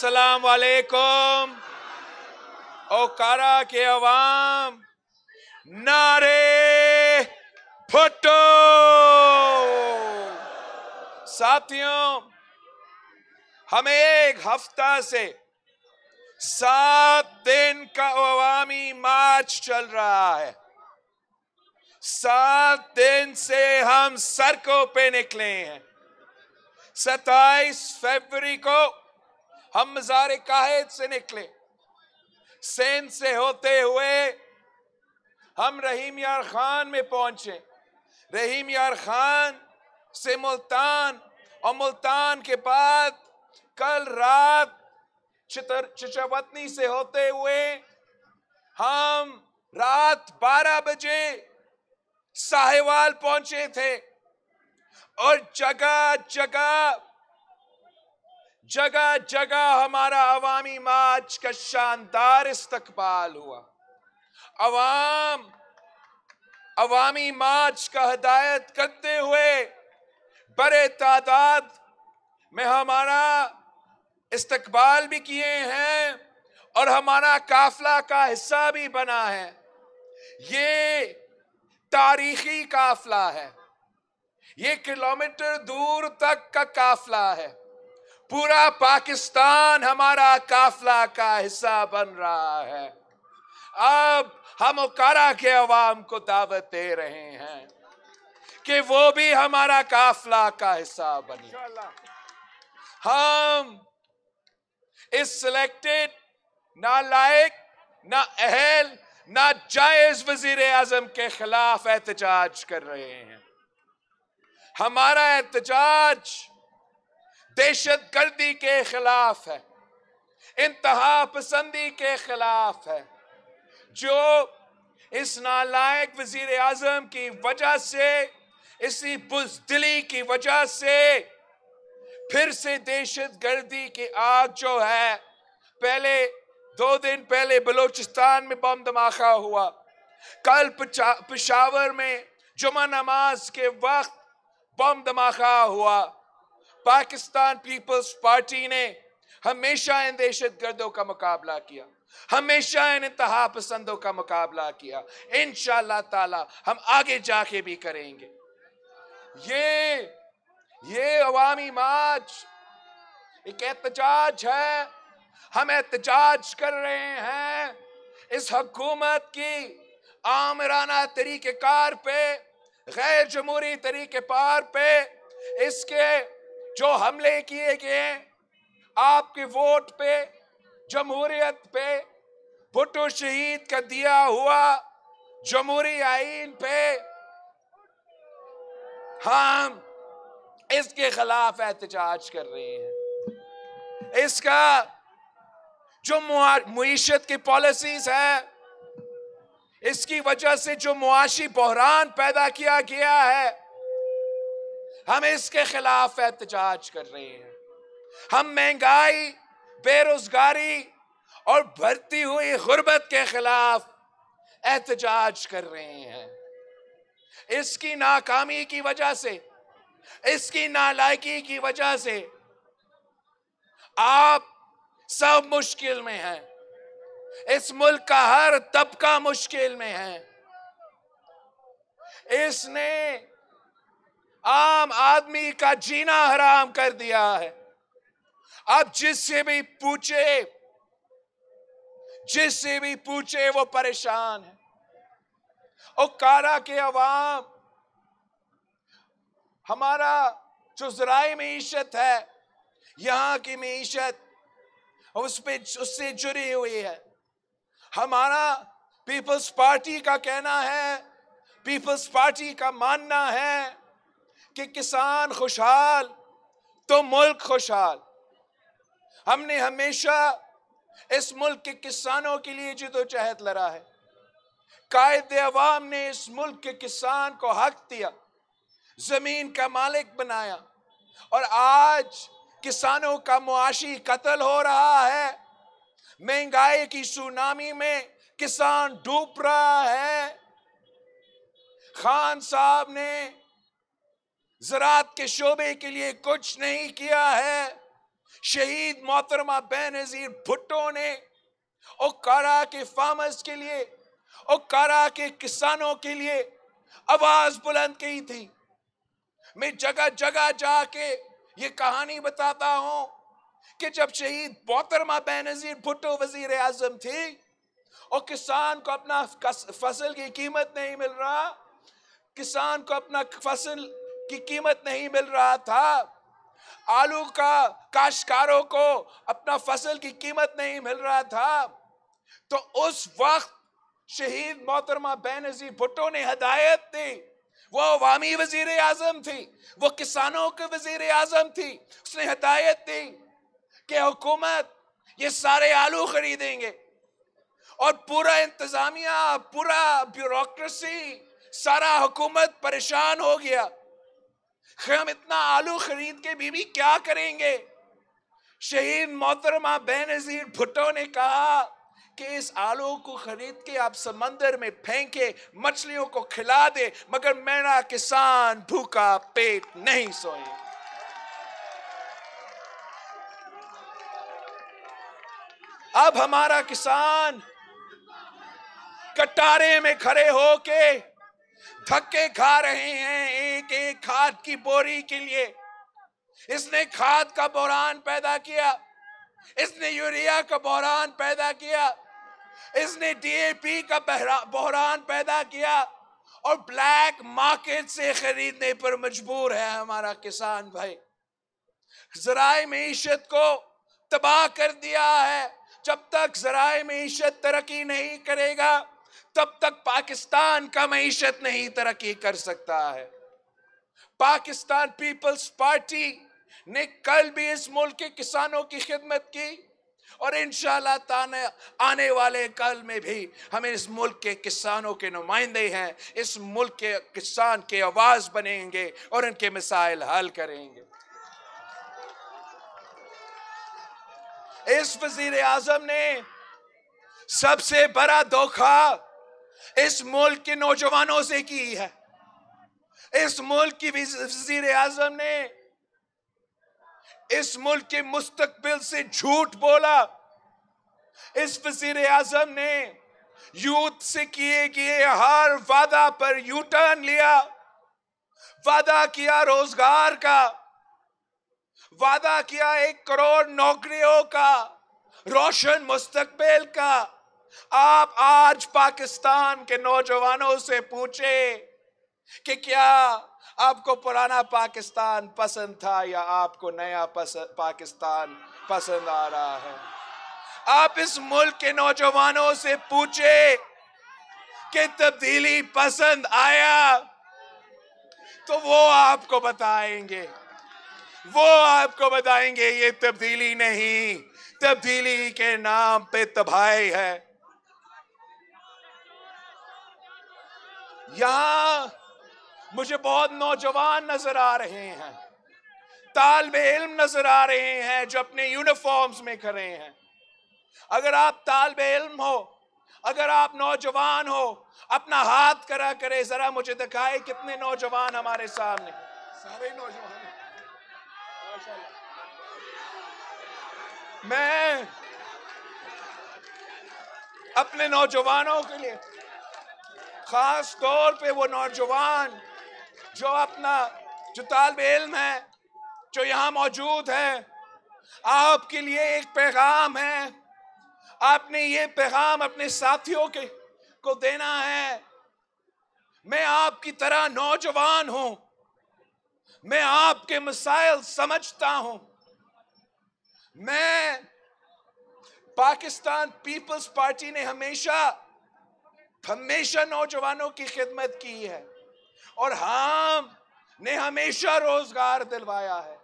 अस्सलाम वालेकुम ओकारा के अवाम नारे फुटो साथियों हमें एक हफ़्ता से सात दिन का अवामी मार्च चल रहा है सात दिन से हम सड़कों पे निकले हैं सताइस फरवरी को हम मजार काहिद से निकले। सेन से होते हुए हम रहीम यार खान में पहुँचे। रहीम यार खान से मुल्तान और मुल्तान के बाद कल रात चितर चिचवतनी से होते हुए हम रात 12 बजे साहेवाल पहुँचे थे और जगह जगह जगह जगह हमारा अवामी मार्च का शानदार इस्तकबाल हुआ। अवाम, अवामी मार्च का हदायत करते हुए बड़े तादाद में हमारा इस्तकबाल भी किए हैं और हमारा काफला का हिस्सा भी बना है। ये तारीखी काफला है। ये किलोमीटर दूर तक का काफला है। पूरा पाकिस्तान हमारा काफला का हिस्सा बन रहा है। अब हम उकारा के अवाम को दावत दे रहे हैं कि वो भी हमारा काफला का हिस्सा बने। हम इस सिलेक्टेड ना लायक, ना अहल, ना जायज़ वज़ीर आज़म के खिलाफ एहतजाज कर रहे हैं। हमारा एहतजाज दहशत गर्दी के खिलाफ है, इंतहा पसंदी के खिलाफ है, जो इस नालायक वज़ीर आज़म की वजह से, इसी बुजदिली की वजह से फिर से दहशत गर्दी की आग जो है, पहले दो दिन पहले बलूचिस्तान में बम धमाका हुआ। कल पिशावर में जुमा नमाज़ के वक्त बम धमाका हुआ। पाकिस्तान पीपल्स पार्टी ने हमेशा इन दहशत गर्दों का मुकाबला किया, हमेशा इन इंतहा पसंदों का मुकाबला किया। इन ताला हम आगे जाके भी करेंगे। ये ये अवामी मार्च एक एहतजाज है। हम एहतजाज कर रहे हैं इस हकूमत की आमराना तरीक़ेकार पे गैर जमहूरी तरीके पार पे, इसके जो हमले किए गए आपके वोट पे, जमहूरियत पे भुट्टो शहीद का दिया हुआ जमहूरी आइन पे हम इसके खिलाफ एहतजाज कर रहे हैं। इसका जो मीशत की पॉलिसीज़ है, इसकी वजह से जो मुआशी बहरान पैदा किया गया है हम इसके खिलाफ एहतजाज कर रहे हैं। हम महँगाई, बेरोजगारी और बढ़ती हुई गुर्बत के खिलाफ एहतजाज कर रहे हैं। इसकी नाकामी की वजह से, इसकी नालायकी की वजह से आप सब मुश्किल में हैं। इस मुल्क का हर तबका मुश्किल में है। इसने आम आदमी का जीना हराम कर दिया है। अब जिससे भी पूछे, जिससे भी पूछे वो परेशान है। और कारा के अवाम, हमारा जो जराए मीशत है, यहाँ की मीशत, उस पर उससे जुड़ी हुई है। हमारा पीपल्स पार्टी का कहना है, पीपल्स पार्टी का मानना है कि किसान खुशहाल तो मुल्क खुशहाल। हमने हमेशा इस मुल्क के किसानों के लिए जिदोजहद लड़ा है। कायद अवाम ने इस मुल्क के किसान को हक दिया, ज़मीन का मालिक बनाया, और आज किसानों का मुआशी कत्ल हो रहा है। महँगाई की सुनामी में किसान डूब रहा है। खान साहब ने ज़रात के शोबे के लिए कुछ नहीं किया है। शहीद मोहतरमा बेनजीर भुट्टो ने ओकारा के फार्मर्स के लिए, ओकारा के किसानों के लिए आवाज़ बुलंद की थी। मैं जगह जगह जाके ये कहानी बताता हूँ कि जब शहीद मोहतरमा बेनजीर भुट्टो वज़ीर आज़म थी और किसान को अपना फ़सल की कीमत नहीं मिल रहा। किसान को अपना फ़सल की कीमत नहीं मिल रहा था। आलू का, काश्तकारों को अपना फ़सल की कीमत नहीं मिल रहा था। तो उस वक्त शहीद मोहतरमा बेनजीर भुट्टो ने हदायत दी। वो अवामी वज़ीर आज़म थी, वो किसानों के वज़ीर आज़म थी। उसने हदायत दी कि हुकूमत, ये सारे आलू खरीदेंगे। और पूरा इंतजामिया, पूरा ब्यूरोक्रेसी, सारा हुकूमत परेशान हो गया। हम इतना आलू खरीद के बीबी क्या करेंगे? शहीद मोहतरमा बेनजीर भुट्टो ने कहा कि इस आलू को खरीद के आप समंदर में फेंके, मछलियों को खिला दे, मगर मेरा किसान भूखा पेट नहीं सोए। अब हमारा किसान कटारे में खड़े होके धक्के खा रहे हैं एक एक खाद की बोरी के लिए। इसने खाद का बहरान पैदा किया। इसने यूरिया का बहरान पैदा किया। इसने डीएपी का बहरान पैदा किया। और ब्लैक मार्केट से खरीदने पर मजबूर है हमारा किसान भाई। जराए मीशत को तबाह कर दिया है। जब तक जराए मीशत तरक्की नहीं करेगा तब तक पाकिस्तान का मीशत नहीं तरक्की कर सकता है। पाकिस्तान पीपल्स पार्टी ने कल भी इस मुल्क के किसानों की खिदमत की और इंशाल्लाह ताने आने वाले कल में भी हमें इस मुल्क के किसानों के नुमाइंदे हैं, इस मुल्क के किसान के आवाज़ बनेंगे और इनके मिसाइल हल करेंगे। इस वज़ीर आज़म ने सबसे बड़ा धोखा इस मुल्क के नौजवानों से की है। इस मुल्क की वज़ीर आज़म ने इस मुल्क के मुस्तकबिल से झूठ बोला। इस वज़ीर आज़म ने यूथ से किए गए हर वादा पर यू टर्न लिया। वादा किया रोज़गार का। वादा किया एक करोड़ नौकरियों का, रोशन मुस्तकबिल का। आप आज पाकिस्तान के नौजवानों से पूछे कि क्या आपको पुराना पाकिस्तान पसंद था या आपको नया पसंद पाकिस्तान पसंद आ रहा है? आप इस मुल्क के नौजवानों से पूछे कि तब्दीली पसंद आया तो वो आपको बताएँगे। वो आपको बताएँगे, ये तब्दीली नहीं, तब्दीली के नाम पे तबाही है। यहाँ मुझे बहुत नौजवान नज़र आ रहे हैं। तालब इल्म नज़र आ रहे हैं जो अपने यूनिफॉर्म्स में खड़े हैं। अगर आप तालब इल्म हो, अगर आप नौजवान हो, अपना हाथ करा करे, जरा मुझे दिखाए कितने नौजवान हमारे सामने। सारे नौजवान। मैं अपने नौजवानों के लिए खास तौर पे वो नौजवान जो अपना जो तालब इल्म है, जो यहाँ मौजूद है, आपके लिए एक पैगाम है। आपने ये पैगाम अपने साथियों के को देना है। मैं आपकी तरह नौजवान हूँ। मैं आपके मसाइल समझता हूँ। मैं पाकिस्तान पीपल्स पार्टी ने हमेशा हमेशा नौजवानों की खिदमत की है। और हम ने हमेशा रोज़गार दिलवाया है।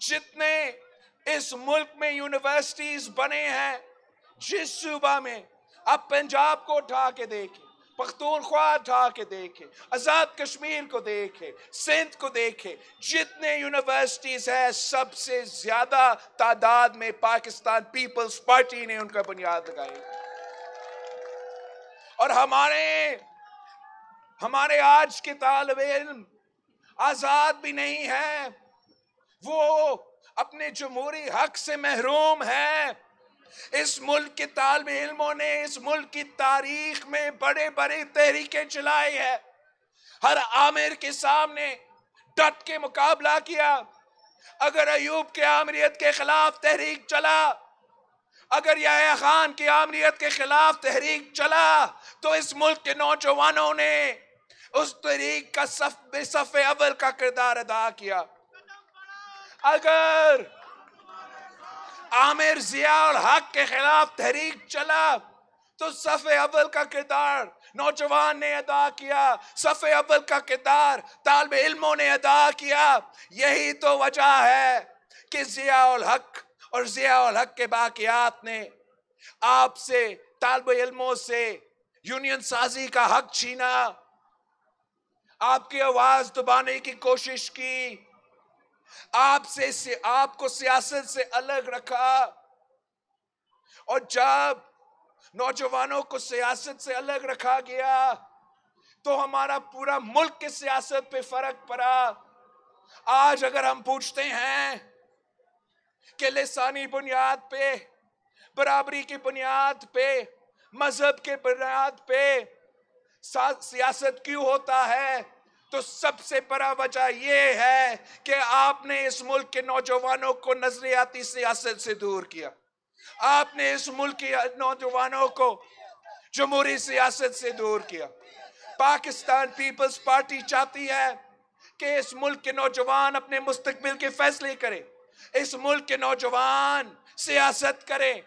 जितने इस मुल्क में यूनिवर्सिटीज बने हैं, जिस सूबा में आप पंजाब को उठा के देखें, पख्तूनख्वा उठा के देखे, आज़ाद कश्मीर को देखे, सिंध को देखे, जितने यूनिवर्सिटीज है, सबसे ज़्यादा तादाद में पाकिस्तान पीपल्स पार्टी ने उनका बुनियाद लगाई और हमारे हमारे आज के तालब इल्म आज़ाद भी नहीं है। वो अपने जमहूरी हक से महरूम है। इस मुल्क के तालब इल्मों ने इस मुल्क की तारीख में बड़े बड़े तहरीकें चलाई है। हर आमिर के सामने डट के मुकाबला किया। अगर अयूब के आमरीत के खिलाफ तहरीक चला अगर याया खान की आमरीत के खिलाफ तहरीक चला तो इस मुल्क के नौजवानों ने उस तहरीक का सफ बेसफ अव्वल का किरदार अदा किया। अगर आमिर जियाउल हक के खिलाफ तहरीक चला तो सफ़े अव्वल का किरदार नौजवान ने अदा किया। सफ़े अव्वल का किरदार तालब इल्मों ने अदा किया। यही तो वजह है कि जियाउल हक और जियाउल हक के बाकियात ने आपसे, तालब इल्मों से यूनियन साजी का हक छीना। आपकी आवाज़ दबाने की कोशिश की। आपसे से, आपको सियासत से अलग रखा। और जब नौजवानों को सियासत से अलग रखा गया तो हमारा पूरा मुल्क की सियासत पे फ़र्क पड़ा। आज अगर हम पूछते हैं कि लिसानी बुनियाद पे, बराबरी की बुनियाद पे, मज़हब के बुनियाद पे सियासत क्यों होता है? तो सबसे बड़ा वजह यह है कि आपने इस मुल्क के नौजवानों को नजरियाती सियासत से दूर किया। आपने इस मुल्क के नौजवानों को जमहूरी सियासत से दूर किया। पाकिस्तान पीपल्स पार्टी चाहती है कि इस मुल्क के नौजवान अपने मुस्तबिल के फैसले करें। इस मुल्क के नौजवान सियासत करें।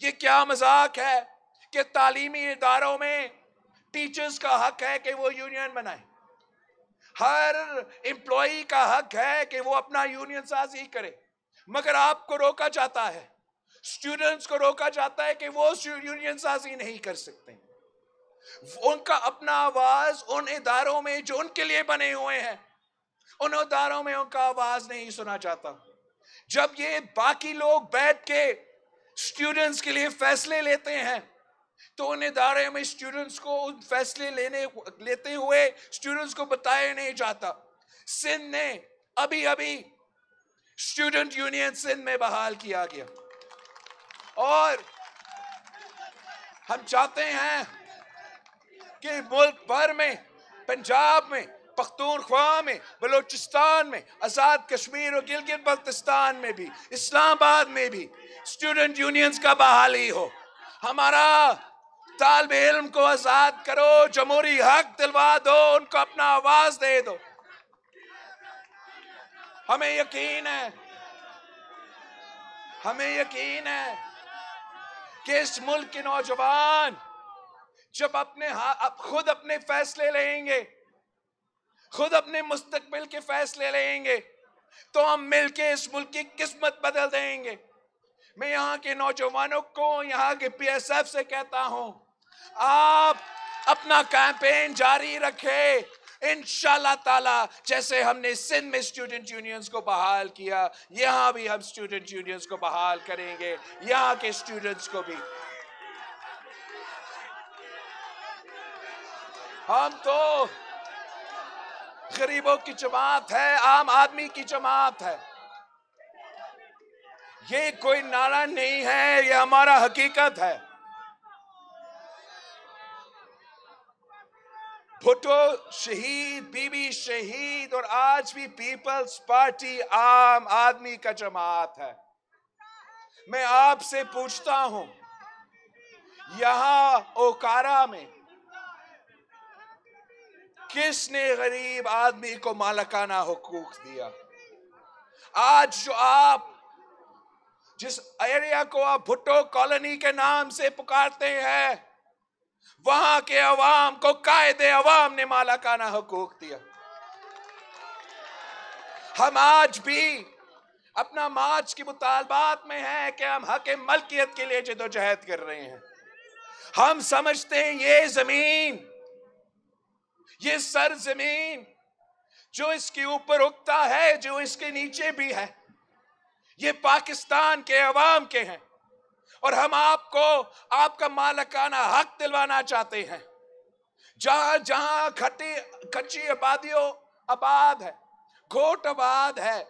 ये क्या मज़ाक है कि तालीमी इदारों में टीचर्स का हक है कि वो यूनियन बनाए। हर एम्प्लॉय का हक है कि वो अपना यूनियन साजी करे। मगर आपको रोका जाता है स्टूडेंट्स को रोका जाता है कि वो यूनियन साजी नहीं कर सकते। उनका अपना आवाज़ उन इदारों में जो उनके लिए बने हुए हैं, उन इदारों में उनका आवाज़ नहीं सुना जाता। जब ये बाकी लोग बैठ के स्टूडेंट्स के लिए फैसले लेते हैं तो उन इदारे में स्टूडेंट्स को उन फैसले लेने, लेते हुए स्टूडेंट्स को बताया नहीं जाता। सिंध ने अभी अभी स्टूडेंट यूनियन सिंध में बहाल किया गया। और हम चाहते हैं कि मुल्क भर में, पंजाब में पख्तूनख्वा में, बलोचिस्तान में, आज़ाद कश्मीर और गिलगित बल्तिस्तान में भी, इस्लामाबाद में भी, स्टूडेंट यूनियंस का बहाली हो। हमारा तालब इल्म को आज़ाद करो, जमहूरी हक दिलवा दो, उनको अपना आवाज़ दे दो। हमें यकीन है, हमें यकीन है कि इस मुल्क के नौजवान जब अपने अब खुद अपने फैसले लेंगे खुद अपने मुस्तकबिल के फैसले लेंगे तो हम मिलके इस मुल्क की किस्मत बदल देंगे। मैं यहाँ के नौजवानों को, यहाँ के पीएसएफ से कहता हूँ, आप अपना कैंपेन जारी रखें, इंशाल्लाह ताला, जैसे हमने सिंध में स्टूडेंट यूनियंस को बहाल किया, यहाँ भी हम स्टूडेंट यूनियंस को बहाल करेंगे, यहाँ के स्टूडेंट्स को भी। हम तो गरीबों की जमात है, आम आदमी की जमात है। ये कोई नारा नहीं है, ये हमारा हकीकत है। भुट्टो शहीद, बीबी शहीद और आज भी पीपल्स पार्टी आम आदमी का जमात है। मैं आपसे पूछता हूँ, यहाँ ओकारा में किसने गरीब आदमी को मालकाना हुकूक दिया? आज जो आप जिस एरिया को आप भुट्टो कॉलोनी के नाम से पुकारते हैं, वहाँ के अवाम को कायदे अवाम ने मालकाना हकूक दिया। हम आज भी अपना मार्च की मुतालबात में है कि हम हक मलकियत के लिए जदोजहद कर रहे हैं। हम समझते हैं ये ज़मीन ये सर ज़मीन जो इसके ऊपर उगता है, जो इसके नीचे भी है, ये पाकिस्तान के अवाम के हैं। और हम आपको, आपका मालकाना हक दिलवाना चाहते हैं। जहाँ जहाँ खटी कच्ची आबादियों आबाद है, घोट आबाद है,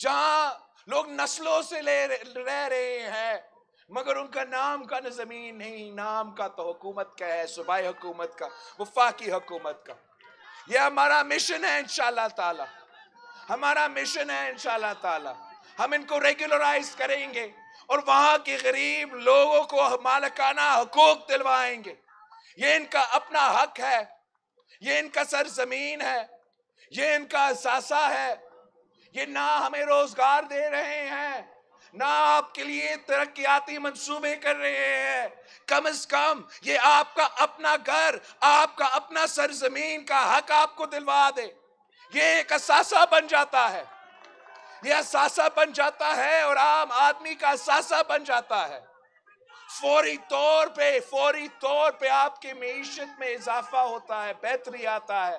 जहाँ लोग नस्लों से ले रह रहे हैं मगर उनका नाम का न ज़मीन नहीं, नाम का तो हुकूमत का है, सुबाई हुकूमत का वफाकी हुकूमत का। यह हमारा मिशन है, इंशाल्लाह ताला। हमारा मिशन है, इंशाल्लाह ताला। हम इनको रेगुलराइज करेंगे और वहाँ के गरीब लोगों को मालकाना हकूक दिलवाएँगे। ये इनका अपना हक है, ये इनका सरजमीन है, ये इनका असासा है। ये ना हमें रोज़गार दे रहे हैं। ना आपके लिए तरक्याती मंसूबे कर रहे हैं। कम से कम ये आपका अपना घर, आपका अपना सरजमीन का हक आपको दिलवा दे। ये एक असासा बन जाता है। ये असासा बन जाता है और आम आदमी का असासा बन जाता है। फौरी तौर पे, फौरी तौर पे आपके मीशत में इजाफा होता है, बेहतरी आता है।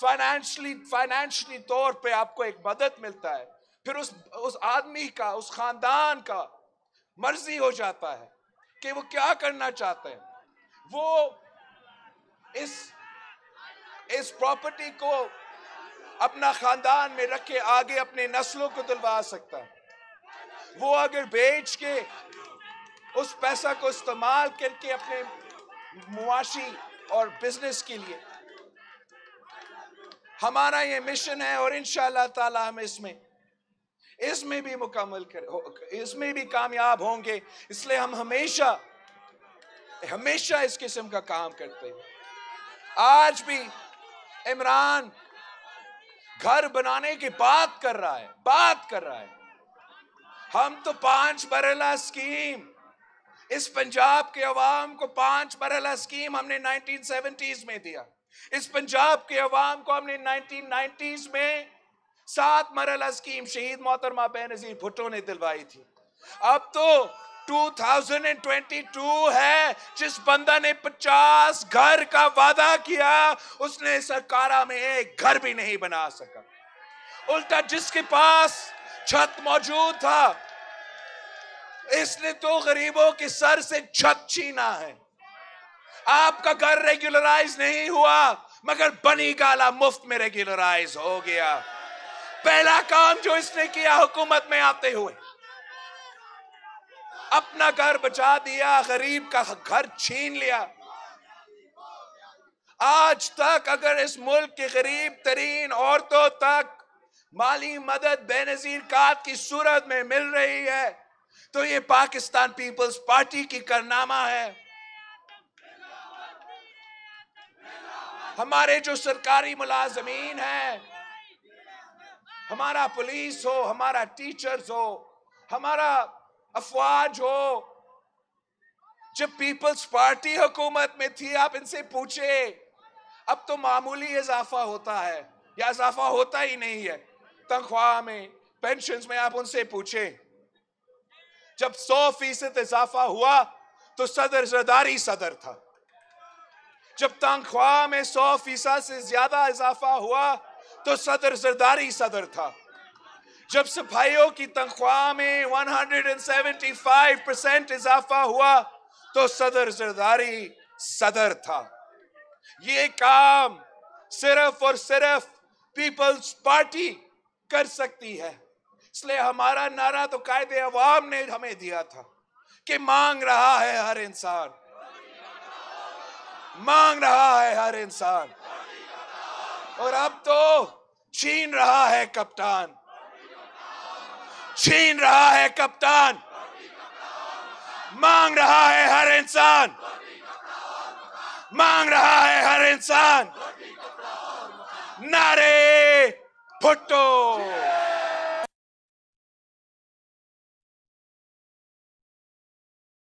फाइनेंशली फाइनेंशली तौर पे आपको एक मदद मिलता है। फिर उस उस आदमी का, उस खानदान का मर्ज़ी हो जाता है कि वो क्या करना चाहते हैं। वो इस इस प्रॉपर्टी को अपना खानदान में रखे, आगे अपने नस्लों को दिलवा सकता है। वो अगर बेच के उस पैसा को इस्तेमाल करके अपने मुआशी और बिज़नेस के लिए, हमारा ये मिशन है और इन ताला हम इसमें इसमें भी मुकम्मल कर इसमें भी कामयाब होंगे। इसलिए हम हमेशा हमेशा इस किस्म का काम करते हैं। आज भी इमरान घर बनाने की बात कर रहा है, बात कर रहा है। हम तो पाँच बरला स्कीम, इस पंजाब के अवाम को पाँच बरला स्कीम हमने 1970s में दिया। इस पंजाब के अवाम को हमने 1990s में सात मरला स्कीम शहीद मोहतरमा बेनजीर भुट्टो ने दिलवाई थी। अब तो 2022 है, जिस बंदा ने 50 घर का वादा किया, उसने सरकारा में एक घर भी नहीं बना सका। उल्टा जिसके पास छत मौजूद था, इसने तो गरीबों के सर से छत छीना है। आपका घर रेगुलराइज नहीं हुआ, मगर बनी गाला मुफ़्त में रेगुलराइज हो गया। पहला काम जो इसने किया हुकूमत में आते हुए, अपना घर बचा दिया, गरीब का घर छीन लिया। आज तक अगर इस मुल्क के गरीब तरीन औरतों तक माली मदद, बेनजीर कात की सूरत में मिल रही है तो ये पाकिस्तान पीपल्स पार्टी की करनामा है। हमारे जो सरकारी मुलाजमीन हैं हमारा पुलिस हो, हमारा टीचर्स हो, हमारा अफवाज हो। जब पीपल्स पार्टी हुकूमत में थी, आप इनसे पूछे, अब तो मामूली इजाफा होता है। या इजाफा होता ही नहीं है। तनख्वाह में पेंशन में आप उनसे पूछे। जब सौ फ़ीसद इजाफा हुआ तो सदर जरदारी सदर था। जब तनख्वाह में सौ फ़ीसद से ज़्यादा इजाफा हुआ तो सदर जरदारी सदर था। जब सिपाहियों की तनख्वाह में 175 परसेंट इजाफा हुआ तो सदर सरदारी सदर था। ये काम सिर्फ़ और सिर्फ़ पीपल्स पार्टी कर सकती है। इसलिए हमारा नारा तो कायदे अवाम ने हमें दिया था कि मांग रहा है हर इंसान। मांग रहा है हर इंसान। और अब तो छीन रहा है कप्तान। छीन रहा है कप्तान। मांग रहा है हर इंसान। मांग रहा है हर इंसान। नारे भुट्टो